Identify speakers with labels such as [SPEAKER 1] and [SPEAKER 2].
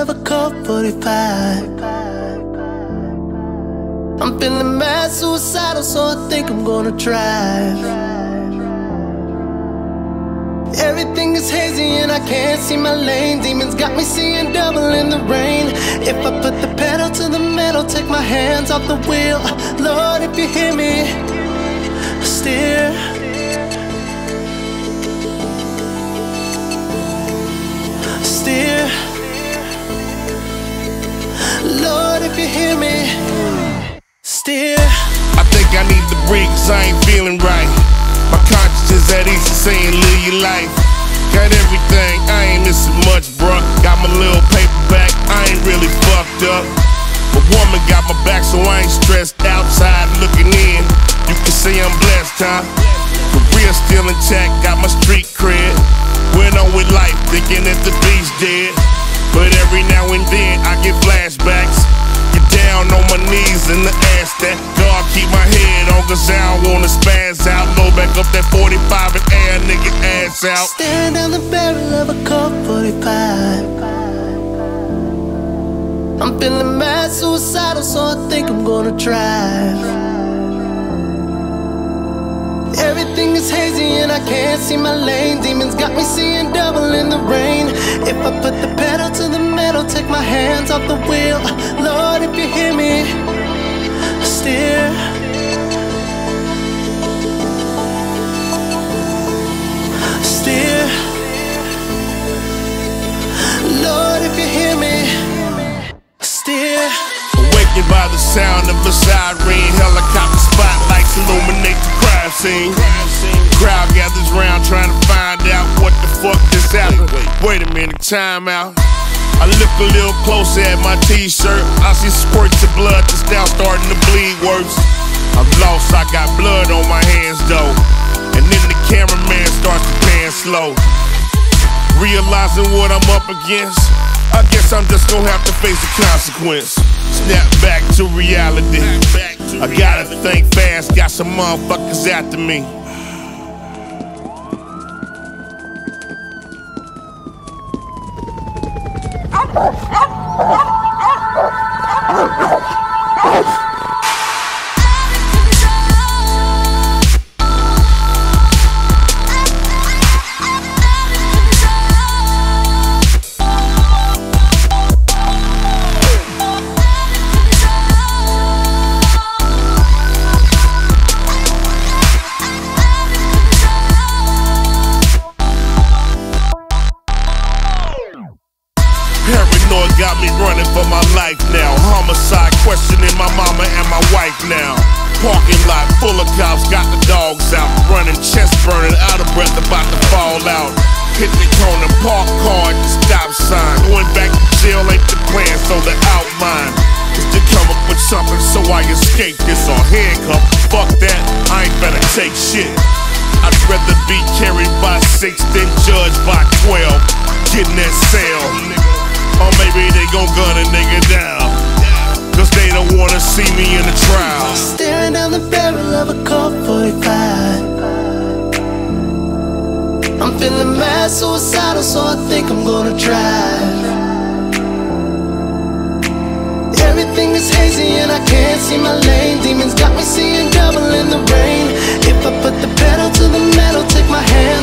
[SPEAKER 1] of a Colt 45. I'm feeling mad, suicidal, so I think I'm gonna drive. Everything is hazy and I can't see my lane. Demons got me seeing double in the rain. If I put the pedal to the metal, take my hands off the wheel. Lord, if you hear me. Steer.
[SPEAKER 2] I ain't feeling right. My conscience is at ease saying live your life. Got everything, I ain't missing much, bruh. Got my little paper back, I ain't really fucked up. My woman got my back, so I ain't stressed outside looking in. You can see I'm blessed, huh? Career still intact, got my street cred. Went on with life, thinking that the beast dead. But every now and then I get flashbacks. Get down on my knees and the ass that God keep my head on, I don't wanna spaz out. Load back up that 45 and air nigga ass out.
[SPEAKER 1] Staring down the barrel of a Colt 45. I'm feeling mad, suicidal, so I think I'm gonna drive. Everything is hazy and I can't see my lane. Demons got me seeing double in the rain. If I put the pedal to the metal, take my hands off the wheel. Lord,
[SPEAKER 2] time out. I look a little closer at my t-shirt. I see squirts of blood that's now starting to bleed worse. I'm lost, I got blood on my hands though. And then the cameraman starts to pan slow. Realizing what I'm up against, I guess I'm just gonna have to face the consequence. Snap back to reality. I gotta think fast, got some motherfuckers after me. Questioning my mama and my wife now. Parking lot full of cops, got the dogs out. Running, chest burning, out of breath, about to fall out. Hit the corner, park car at the stop sign. Going back to jail ain't the plan, so the outline is to come up with something so I escape this or handcuff. Fuck that, I ain't better take shit. I'd rather be carried by six than judged by twelve. Getting that cell. Or maybe they gon' gun a nigga down wanna see me in a trial.
[SPEAKER 1] Staring down the barrel of a Colt 45. I'm feeling mad, suicidal, so I think I'm gonna try. Everything is hazy and I can't see my lane. Demons got me seeing double in the rain. If I put the pedal to the metal, take my hand.